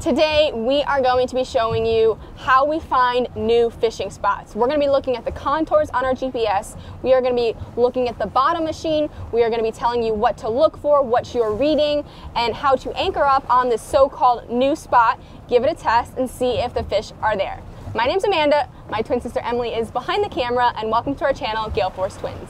Today, we are going to be showing you how we find new fishing spots. We're going to be looking at the contours on our GPS. We are going to be looking at the bottom machine. We are going to be telling you what to look for, what you're reading, and how to anchor up on this so-called new spot. Give it a test and see if the fish are there. My name's Amanda. My twin sister Emily is behind the camera, and welcome to our channel, Gale Force Twins.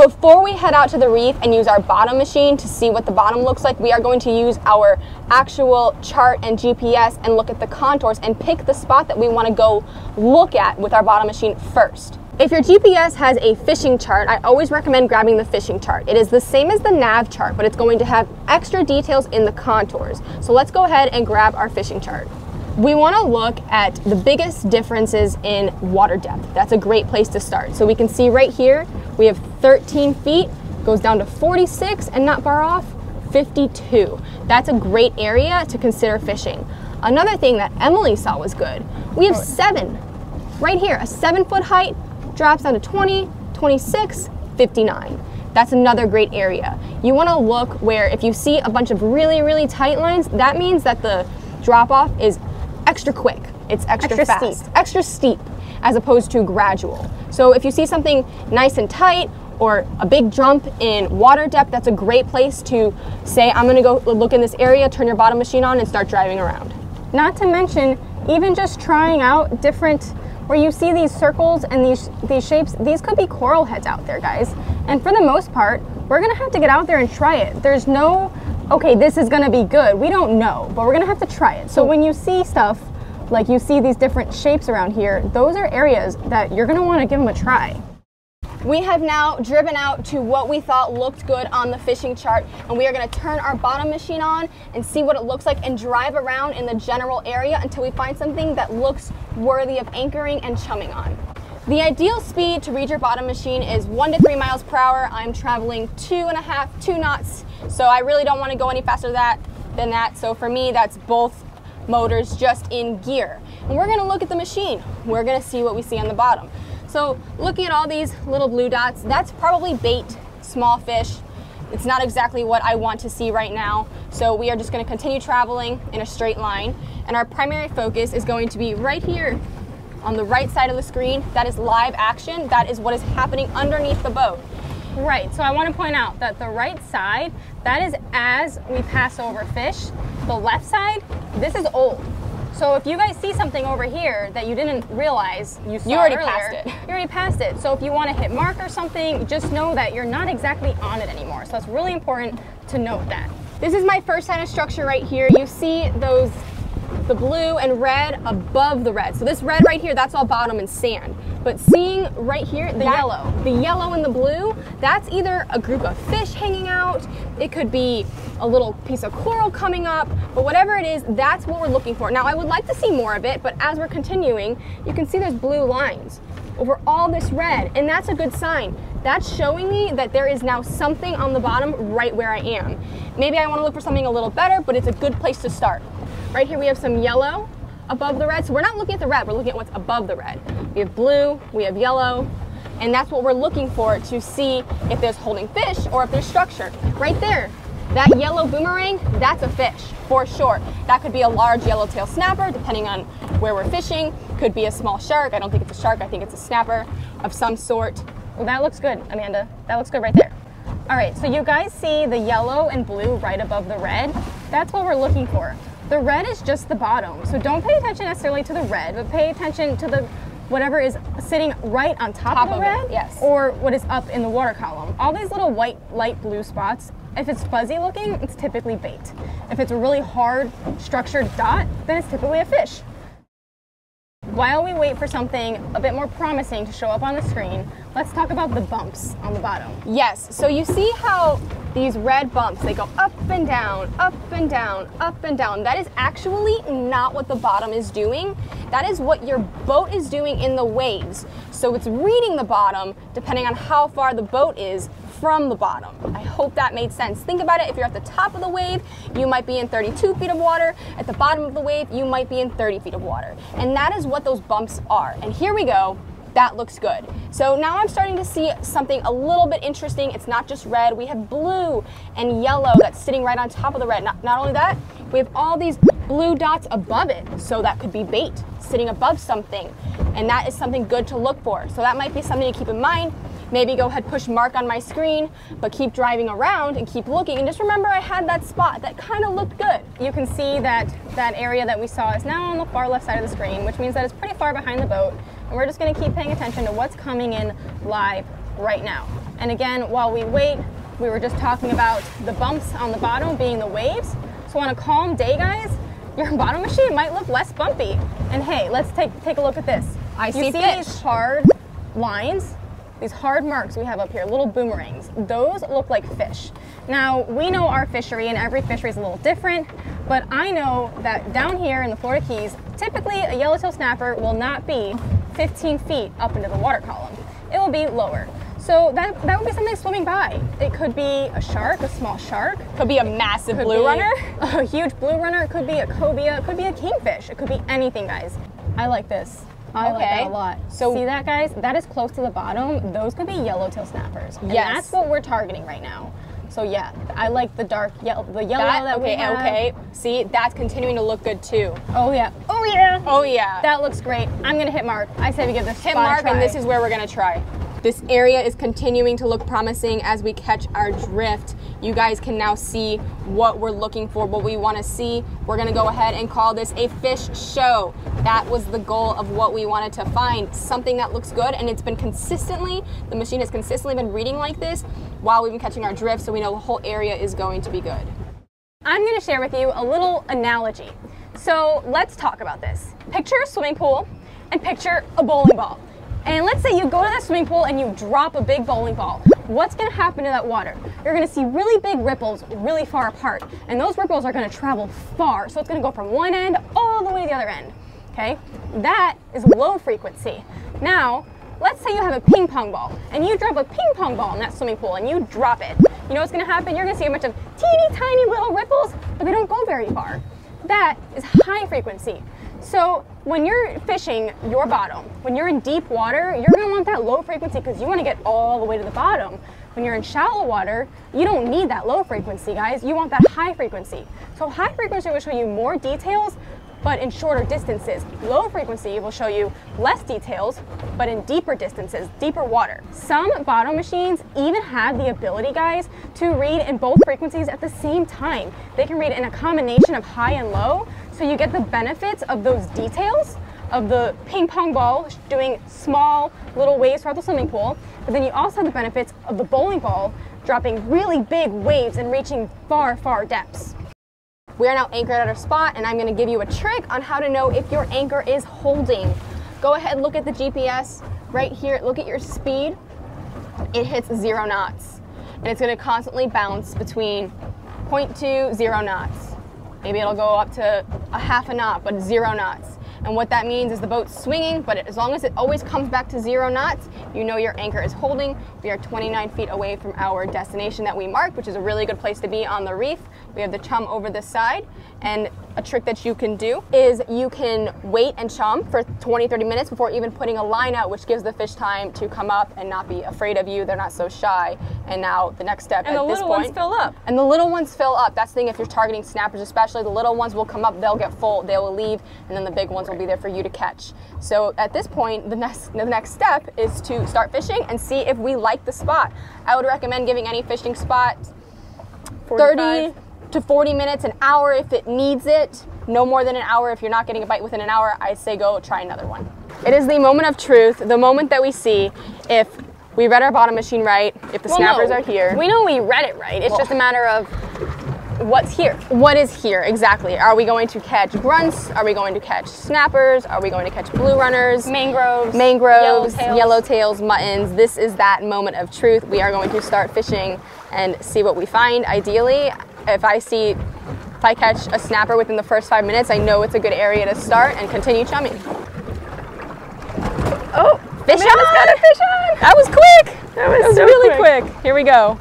Before we head out to the reef and use our bottom machine to see what the bottom looks like, we are going to use our actual chart and GPS and look at the contours and pick the spot that we want to go look at with our bottom machine first. If your GPS has a fishing chart, I always recommend grabbing the fishing chart. It is the same as the nav chart, but it's going to have extra details in the contours. So let's go ahead and grab our fishing chart. We want to look at the biggest differences in water depth. That's a great place to start. So we can see right here, we have 13 feet, goes down to 46, and not far off, 52. That's a great area to consider fishing. Another thing that Emily saw was good. We have seven, right here, a seven foot height, drops down to 20, 26, 59. That's another great area. You wanna look where if you see a bunch of really, really tight lines, that means that the drop off is extra quick. It's extra, extra fast, steep. extra steep, as opposed to gradual. So if you see something nice and tight or a big jump in water depth, that's a great place to say, I'm gonna go look in this area, turn your bottom machine on and start driving around. Not to mention, even just trying out different, where you see these circles and these, these shapes, these could be coral heads out there, guys. And for the most part, we're gonna have to get out there and try it. There's no okay, this is gonna be good. We don't know, but we're gonna have to try it. So oh. when you see stuff, like you see these different shapes around here, those are areas that you're gonna wanna give them a try. We have now driven out to what we thought looked good on the fishing chart and we are going to turn our bottom machine on and see what it looks like and drive around in the general area until we find something that looks worthy of anchoring and chumming on. The ideal speed to read your bottom machine is one to three miles per hour. I'm traveling two and a half, two knots so I really don't want to go any faster that, than that. So for me, that's both motors just in gear. And we're gonna look at the machine. We're gonna see what we see on the bottom. So looking at all these little blue dots, that's probably bait, small fish. It's not exactly what I want to see right now. So we are just gonna continue traveling in a straight line. And our primary focus is going to be right here on the right side of the screen. That is live action. That is what is happening underneath the boat. Right, so I want to point out that the right side, that is as we pass over fish. The left side, this is old. So if you guys see something over here that you didn't realize you saw you already earlier, passed it. You already passed it. So if you want to hit mark or something, just know that you're not exactly on it anymore. So it's really important to note that. This is my first sign of structure right here. You see those the blue and red above the red. So this red right here, that's all bottom and sand. But seeing right here, the that, yellow, the yellow and the blue, that's either a group of fish hanging out, it could be a little piece of coral coming up, but whatever it is, that's what we're looking for. Now I would like to see more of it, but as we're continuing, you can see there's blue lines over all this red, and that's a good sign. That's showing me that there is now something on the bottom right where I am. Maybe I wanna look for something a little better, but it's a good place to start. Right here we have some yellow above the red. So we're not looking at the red, we're looking at what's above the red. We have blue, we have yellow, and that's what we're looking for to see if there's holding fish or if there's structure. Right there, that yellow boomerang, that's a fish for sure. That could be a large yellowtail snapper, depending on where we're fishing. Could be a small shark. I don't think it's a shark, I think it's a snapper of some sort. Well, that looks good, Amanda. That looks good right there. All right, so you guys see the yellow and blue right above the red? That's what we're looking for. The red is just the bottom, so don't pay attention necessarily to the red, but pay attention to the whatever is sitting right on top, top of the red, it, yes. or what is up in the water column. All these little white, light blue spots, if it's fuzzy looking, it's typically bait. If it's a really hard, structured dot, then it's typically a fish. While we wait for something a bit more promising to show up on the screen, let's talk about the bumps on the bottom. Yes, so you see how these red bumps, they go up and down, up and down, up and down. That is actually not what the bottom is doing. That is what your boat is doing in the waves. So it's reading the bottom depending on how far the boat is from the bottom. I hope that made sense. Think about it, if you're at the top of the wave, you might be in 32 feet of water. At the bottom of the wave, you might be in 30 feet of water. And that is what those bumps are. And here we go, that looks good. So now I'm starting to see something a little bit interesting. It's not just red, we have blue and yellow that's sitting right on top of the red. Not, not only that, we have all these blue dots above it. So that could be bait sitting above something. And that is something good to look for. So that might be something to keep in mind maybe go ahead push mark on my screen, but keep driving around and keep looking. And just remember I had that spot that kind of looked good. You can see that that area that we saw is now on the far left side of the screen, which means that it's pretty far behind the boat. And we're just gonna keep paying attention to what's coming in live right now. And again, while we wait, we were just talking about the bumps on the bottom being the waves. So on a calm day, guys, your bottom machine might look less bumpy. And hey, let's take, take a look at this. I you see, see these hard lines these hard marks we have up here, little boomerangs, those look like fish. Now, we know our fishery and every fishery is a little different, but I know that down here in the Florida Keys, typically a yellowtail snapper will not be 15 feet up into the water column. It will be lower. So that, that would be something swimming by. It could be a shark, a small shark. Could be a massive blue be runner. A huge blue runner. It could be a cobia. It could be a kingfish. It could be anything, guys. I like this. I like that a lot. So- see that, guys? That is close to the bottom. Those could be yellowtail snappers. And Yes. that's what we're targeting right now. So yeah, I like the dark yellow, the yellow That, that, okay, okay. See, that's continuing to look good too. Oh yeah. Oh yeah. Oh yeah. That looks great. I'm gonna hit mark. I say we give this Hit mark, and this is where we're gonna try. This area is continuing to look promising as we catch our drift. You guys can now see what we're looking for, what we wanna see. We're gonna go ahead and call this a fish show. That was the goal of what we wanted to find. Something that looks good, and it's been consistently, the machine has consistently been reading like this while we've been catching our drift, so we know the whole area is going to be good. I'm going to share with you a little analogy. So let's talk about this. Picture a swimming pool and picture a bowling ball. And let's say you go to that swimming pool and you drop a big bowling ball. What's going to happen to that water? You're going to see really big ripples really far apart. And those ripples are going to travel far. So it's going to go from one end all the way to the other end. Okay? That is low frequency. Now, let's say you have a ping pong ball and you drop a ping pong ball in that swimming pool and you drop it. You know what's going to happen? You're going to see a bunch of teeny tiny little ripples, but they don't go very far. That is high frequency. So when you're fishing your bottom, when you're in deep water, you're to want that low frequency because you want to get all the way to the bottom. When you're in shallow water, you don't need that low frequency, guys. You want that high frequency. So high frequency will show you more details, but in shorter distances. Low frequency will show you less details, but in deeper distances, deeper water. Some bottom machines even have the ability, guys, to read in both frequencies at the same time. They can read in a combination of high and low, so you get the benefits of those details of the ping pong ball doing small little waves throughout the swimming pool, but then you also have the benefits of the bowling ball dropping really big waves and reaching far, far depths. We are now anchored at our spot, and I'm going to give you a trick on how to know if your anchor is holding. Go ahead, look at the GPS right here. Look at your speed. It hits zero knots, and it's going to constantly bounce between 0.2 zero knots. Maybe it'll go up to a half a knot, but zero knots. And what that means is the boat's swinging, but as long as it always comes back to zero knots, you know your anchor is holding. We are 29 feet away from our destination that we marked, which is a really good place to be on the reef. We have the chum over this side, and a trick that you can do is you can wait and chum for 20, 30 minutes before even putting a line out, which gives the fish time to come up and not be afraid of you. They're not so shy. And now the next step And at the little ones fill up. and the little ones fill up. That's the thing if you're targeting snappers, especially the little ones will come up, they'll get full, they will leave, and then the big ones will be there for you to catch. So at this point, the next the next step is to start fishing and see if we like the spot. I would recommend giving any fishing spot 30 to 40 minutes, an hour if it needs it. No more than an hour. If you're not getting a bite within an hour, I say go try another one. It is the moment of truth, the moment that we see if we read our bottom machine right, if the Well, snappers no, are here. We know we read it right. It's just a matter of what's here. What is here exactly? Are we going to catch grunts? Are we going to catch snappers? Are we going to catch blue runners? Mangroves, mangroves, yellowtails. yellowtails, muttons. This is that moment of truth. We are going to start fishing and see what we find. Ideally, if I see, if I catch a snapper within the first five minutes, I know it's a good area to start and continue chumming. Oh, fish on! got a fish on! That was quick. That was so really quick. quick. Here we go.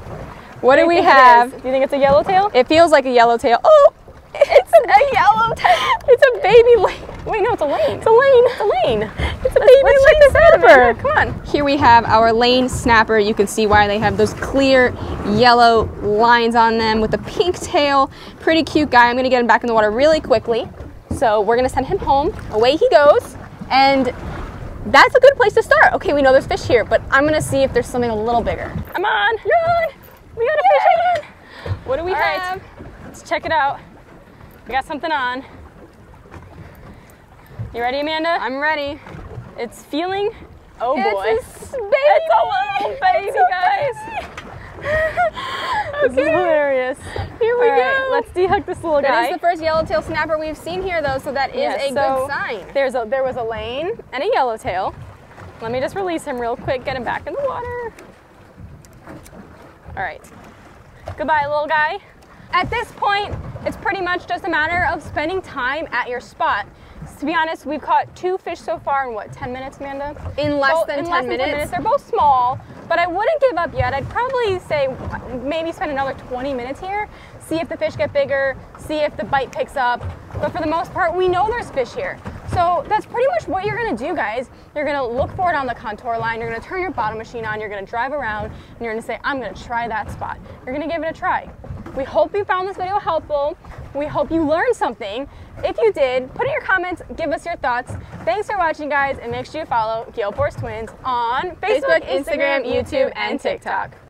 What do you we have? Do you think it's a yellowtail? It feels like a yellowtail. Oh, it's a yellowtail. It's a baby lane. Wait, no, it's a lane. It's a lane. It's a lane. It's a baby let's check lane snapper. Come on. Here we have our lane snapper. You can see why they have those clear yellow lines on them with the pink tail. Pretty cute guy. I'm gonna get him back in the water really quickly. So we're gonna send him home. Away he goes. And that's a good place to start. Okay, we know there's fish here, but I'm gonna see if there's something a little bigger. I'm on. You're on. We got a fish on. What do we All right. have? Let's check it out. We got something on. You ready, Amanda? I'm ready. It's feeling. Oh boy! It's a baby. It's a little baby, guys. This is hilarious. Here we All right, go. let's dehook this little That guy. That is the first yellowtail snapper we've seen here, though, so that is a so good sign. There's a there was a lane and a yellowtail. Let me just release him real quick, get him back in the water. All right. Goodbye, little guy. At this point, it's pretty much just a matter of spending time at your spot. To be honest, we've caught two fish so far in what, 10 minutes, Amanda? In less Both- than in 10 less than 10 minutes? They're both small, but I wouldn't give up yet. I'd probably say maybe spend another 20 minutes here, see if the fish get bigger, see if the bite picks up. But for the most part, we know there's fish here. So that's pretty much what you're gonna do, guys. You're gonna look for it on the contour line, you're gonna turn your bottom machine on, you're gonna drive around, and you're gonna say, I'm gonna try that spot. You're gonna give it a try. We hope you found this video helpful. We hope you learned something. If you did, put in your comments, give us your thoughts. Thanks for watching, guys, and make sure you follow Gale Force Twins on Facebook, Facebook, Instagram, YouTube, and TikTok.